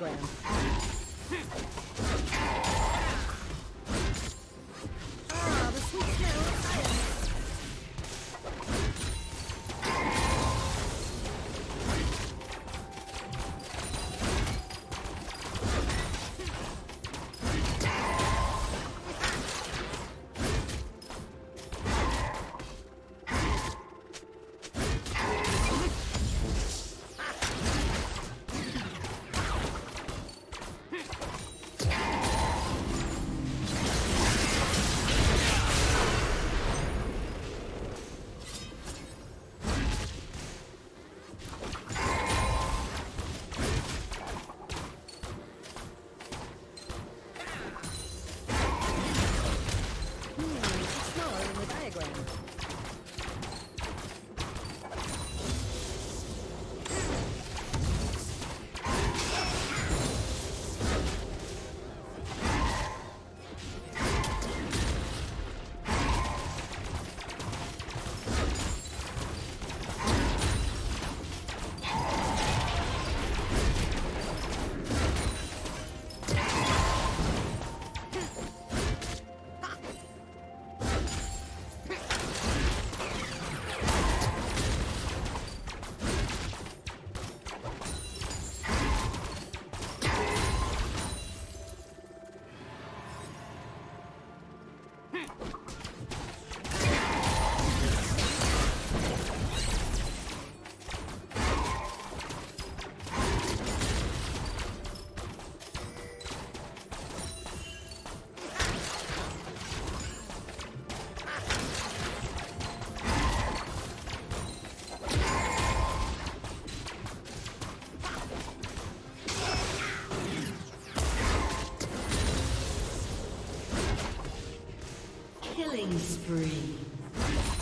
In diagram. spree.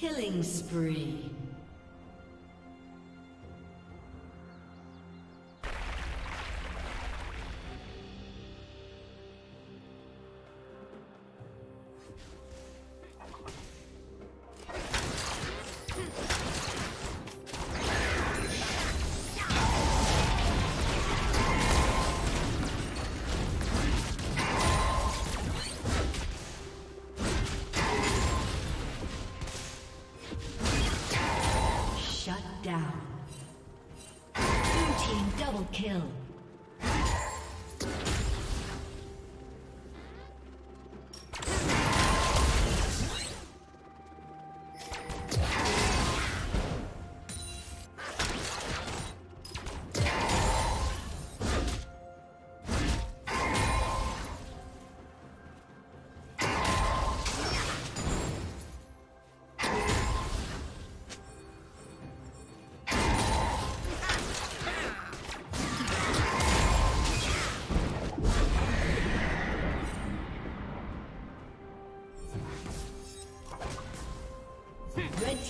Killing spree.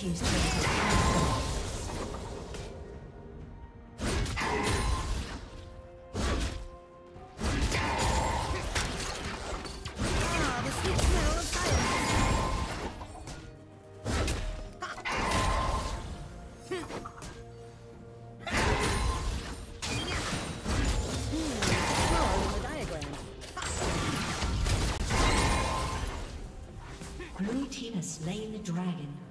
Team's turret Blue team has slain the dragon.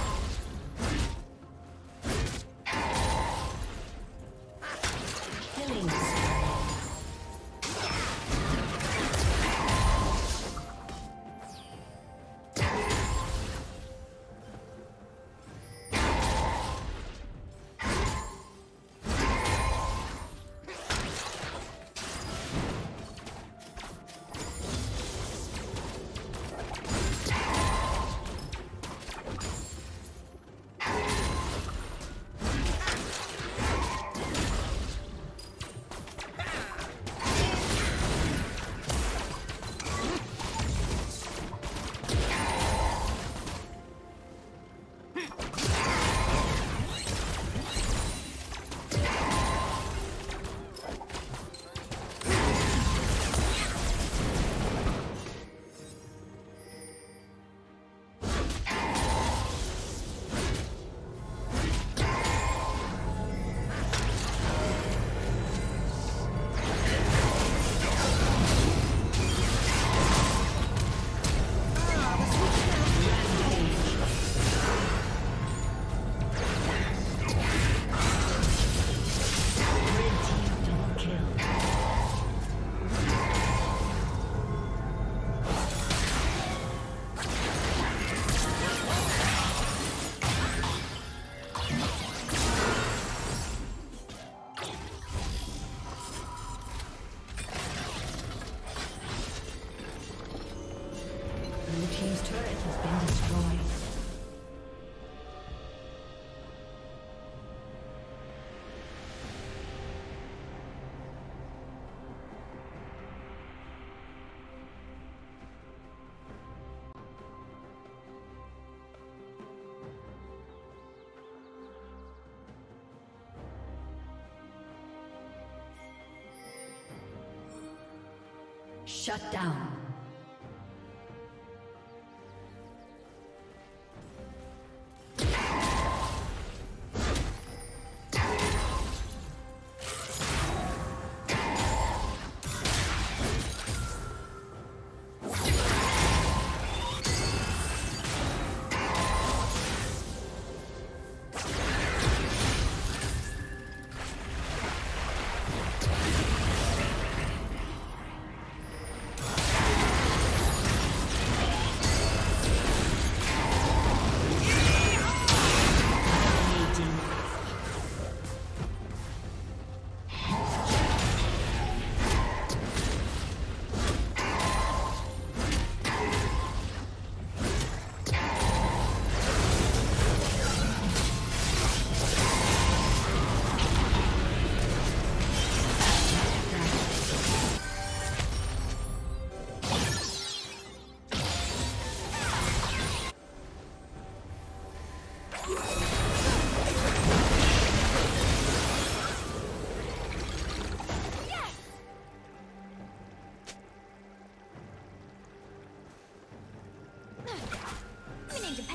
Shut down.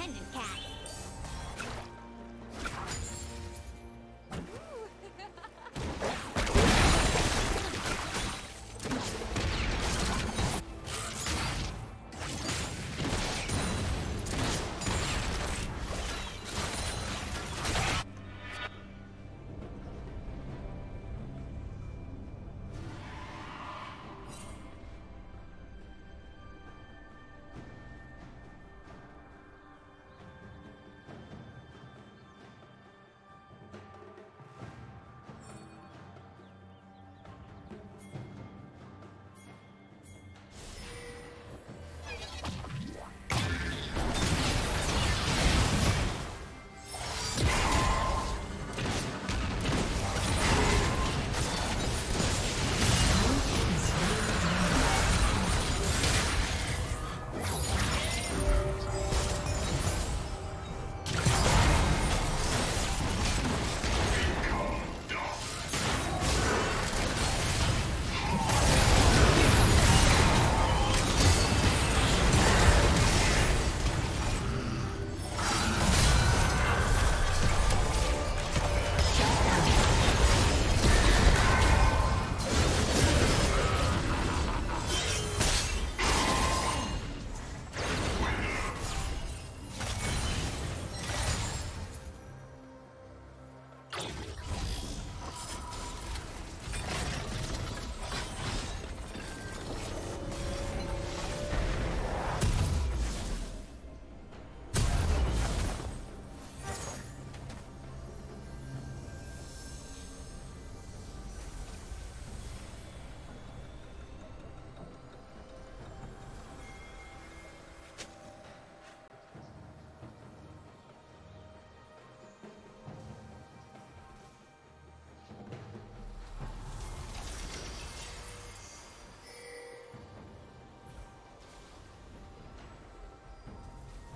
Independent Cat.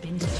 Been destroyed.